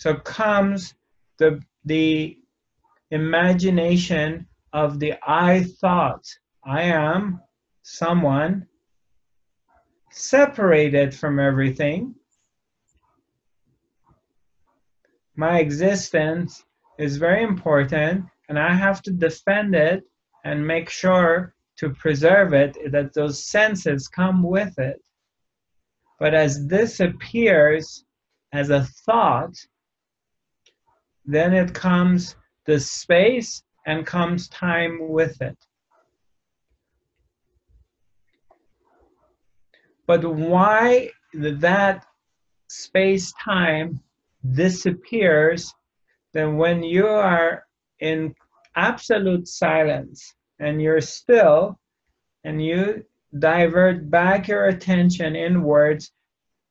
So comes the, the imagination of the I thought. I am someone separated from everything. My existence is very important and I have to defend it and make sure to preserve it that those senses come with it. But as this appears as a thought, then it comes the space and comes time with it. But why that space time disappears then when you are in absolute silence and you're still and you divert back your attention inwards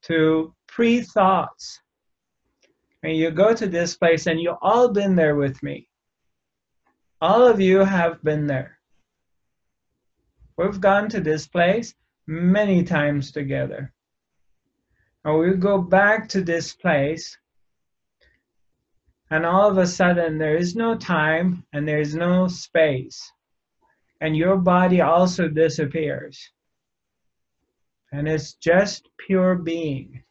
to pre thoughts. And you go to this place, and you've all been there with me. All of you have been there. We've gone to this place many times together. And we go back to this place, and all of a sudden there is no time and there is no space. And your body also disappears. And it's just pure being.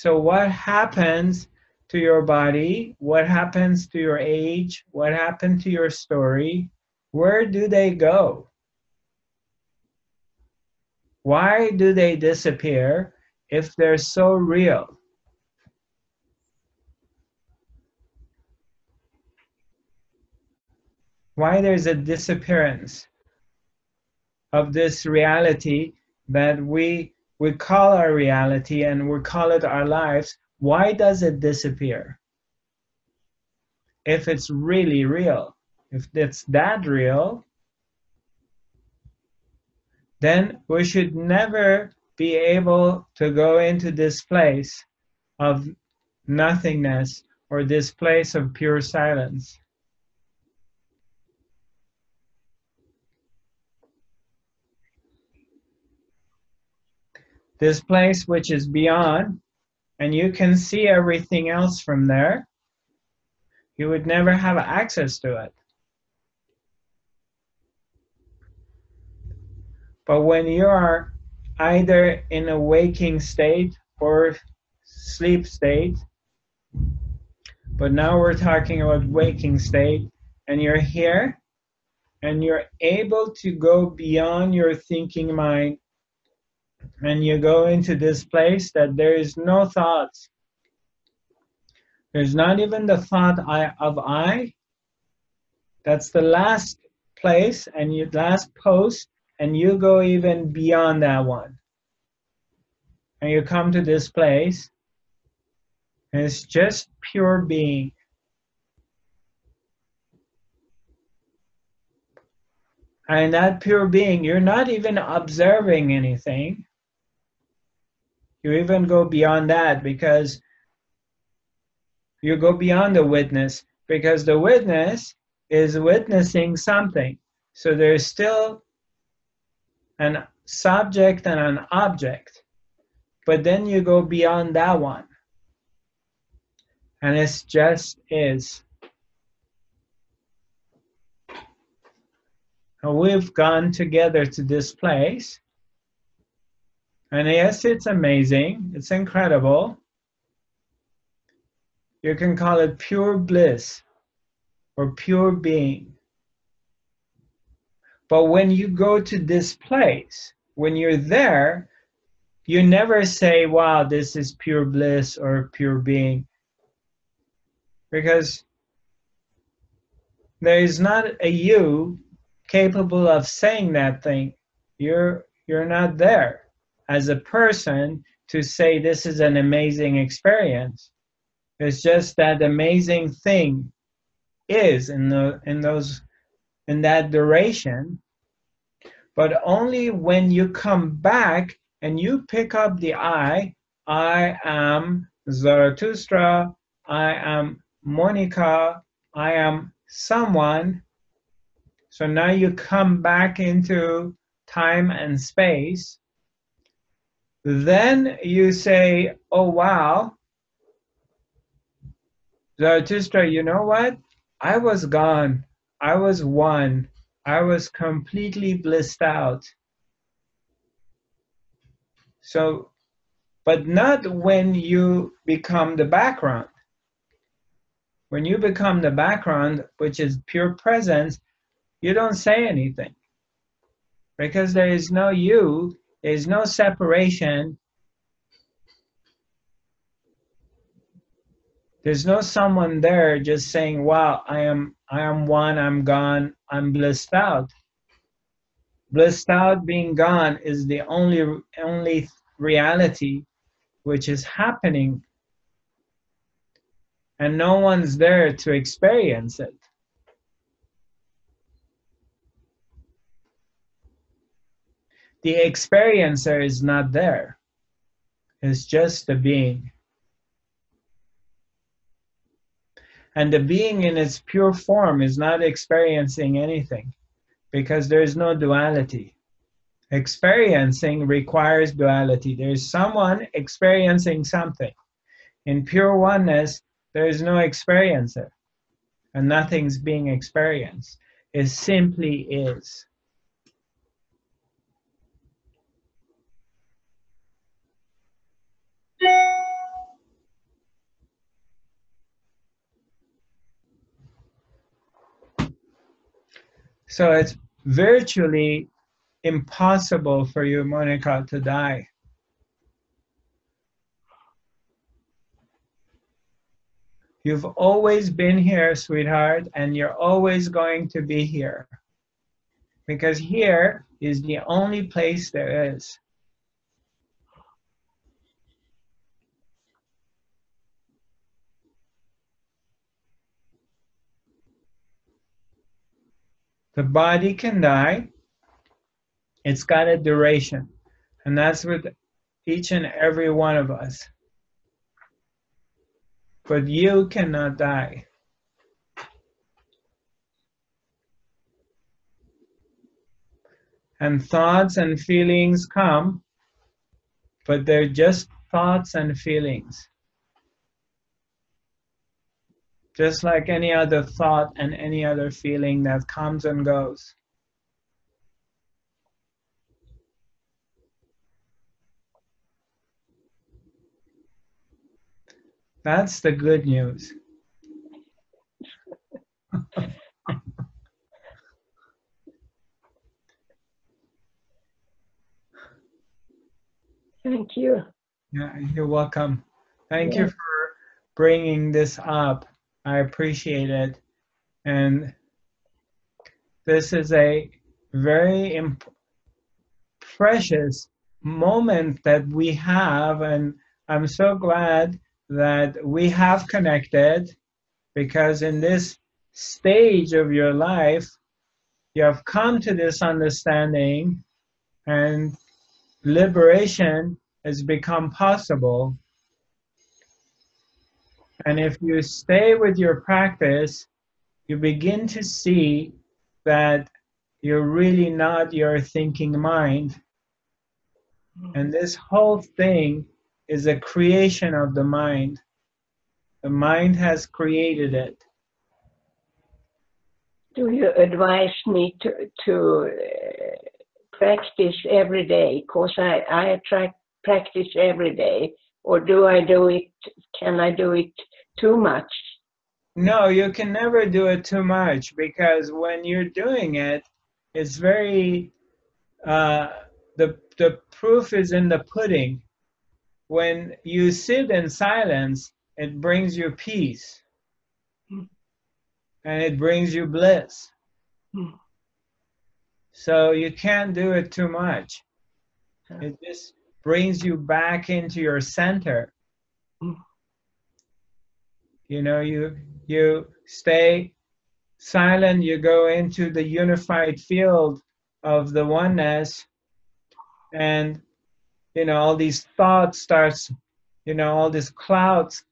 So, what happens to your body? What happens to your age? What happened to your story? Where do they go? Why do they disappear if they're so real? Why there's a disappearance of this reality that we we call our reality and we call it our lives, why does it disappear? If it's really real, if it's that real, then we should never be able to go into this place of nothingness or this place of pure silence. This place which is beyond, and you can see everything else from there, you would never have access to it. But when you are either in a waking state or sleep state, but now we're talking about waking state, and you're here and you're able to go beyond your thinking mind and you go into this place that there is no thoughts. There's not even the thought I, of I. That's the last place and your last post and you go even beyond that one. And you come to this place, and it's just pure being. And that pure being, you're not even observing anything. You even go beyond that because you go beyond the witness because the witness is witnessing something. So there's still an subject and an object. But then you go beyond that one. And it's just is. And we've gone together to this place. And yes, it's amazing. It's incredible. You can call it pure bliss or pure being. But when you go to this place, when you're there, you never say, wow, this is pure bliss or pure being. Because there is not a you capable of saying that thing. You're you're not there as a person to say this is an amazing experience. It's just that amazing thing is in the in those in that duration, but only when you come back and you pick up the I, I am Zarathustra, I am Monica, I am someone. So now you come back into time and space. Then you say, oh wow, Zarathustra, you know what? I was gone. I was one. I was completely blissed out. So, but not when you become the background. When you become the background, which is pure presence, you don't say anything. Because there is no you, there is no separation. There's no someone there just saying, wow, I am I am one, I'm gone, I'm blissed out. Blissed out being gone is the only only reality which is happening and no one's there to experience it. The experiencer is not there. It's just the being. And the being in its pure form is not experiencing anything because there is no duality. Experiencing requires duality. There is someone experiencing something. In pure oneness, there is no experiencer and nothing's being experienced. It simply is. So it's virtually impossible for you, Monica, to die. You've always been here, sweetheart, and you're always going to be here. Because here is the only place there is. The body can die. It's got a duration. And that's with each and every one of us. But you cannot die. And thoughts and feelings come, but they're just thoughts and feelings just like any other thought and any other feeling that comes and goes. That's the good news. Thank you. Yeah, you're welcome. Thank Yeah. you for bringing this up. I appreciate it. And this is a very imp- precious moment that we have. And I'm so glad that we have connected because in this stage of your life, you have come to this understanding and liberation has become possible and if you stay with your practice, you begin to see that you're really not your thinking mind. And this whole thing is a creation of the mind. The mind has created it. Do you advise me to to uh, practice every day? Cause I I try practice every day, or do I do it? Can I do it too much? No, you can never do it too much because when you're doing it, it's very uh, the the proof is in the pudding. When you sit in silence, it brings you peace, Mm. and it brings you bliss. Mm. So you can't do it too much. It just brings you back into your center. You know, you you stay silent, you go into the unified field of the oneness and you know all these thoughts starts you know all these clouds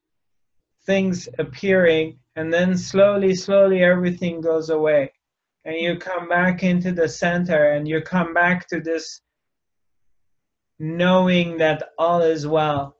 things appearing and then slowly slowly everything goes away and you come back into the center and you come back to this knowing that all is well